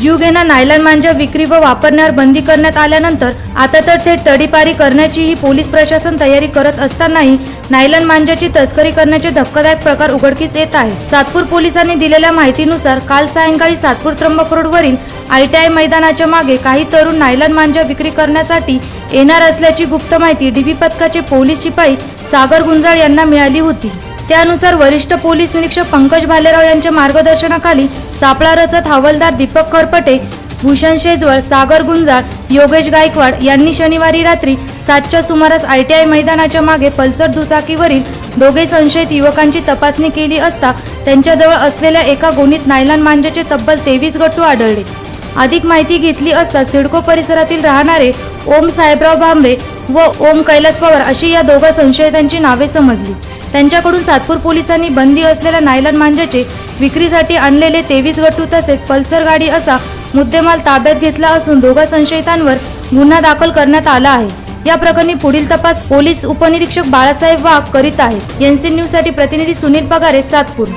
जीवघेणा नायलॉन मांजा विक्री व वापरण्यावर बंदी करण्यात आल्यानंतर आता तर थेट तडीपारी करण्याचीही पोलीस प्रशासन तयारी करत असतानाही नायलॉन मांजाची तस्करी करण्याचे धक्कादायक प्रकार उघडकीस येत आहे सातपूर पोलिसांनी दिलेल्या माहितीनुसार काल सायंकाळी सातपूर त्र्यंबक रोडवरील आयटीआय मैदानाच्या मागे काही तरुण नायलॉन मांजा विक्री करण्यासाठी येणार असल्याची गुप्त माहिती डीबी पथकाचे पोलीस शिपाई सागर गुंजाळ यांना मिळाली होती. त्यानुसार वरिष्ठ पोलीस निरीक्षक पंकज भालेराव यांच्या मार्गदर्शनाखाली सापळा रचत हवालदार दीपक खरपटे भूषण शेजवळ सागर गुंजाळ योगेश गायकवाड यांनी शनिवारी रात्री सातच्या सुमारास आय टी आय मैदानाच्या मागे पल्सर दुचाकीवरील दोघे संशयित युवकांची तपासणी केली असता त्यांच्याजवळ असलेल्या एका गोणीत नायलॉन मांजाचे तब्बल तेवीस गट्टू आढळले. अधिक माहिती घेतली असता सिडको परिसरातील राहणारे ओम साहेबराव भांबरे व ओम कैलास पवार अशी या दोघा संशयितांची नावे समजली. त्यांच्याकडून सातपूर पोलिसांनी बंदी असलेल्या नायलॉन मांजाचे विक्रीसाठी आणलेले तेवीस गट्टू तसेच पल्सर गाडी असा मुद्देमाल ताब्यात घेतला असून दोघा संशयितांवर गुन्हा दाखल करण्यात आला आहे. या प्रकरणी पुढील तपास पोलीस उपनिरीक्षक बाळासाहेब वाघ करीत आहेत. एनसी न्यूजसाठी प्रतिनिधी सुनील पगारे सातपूर.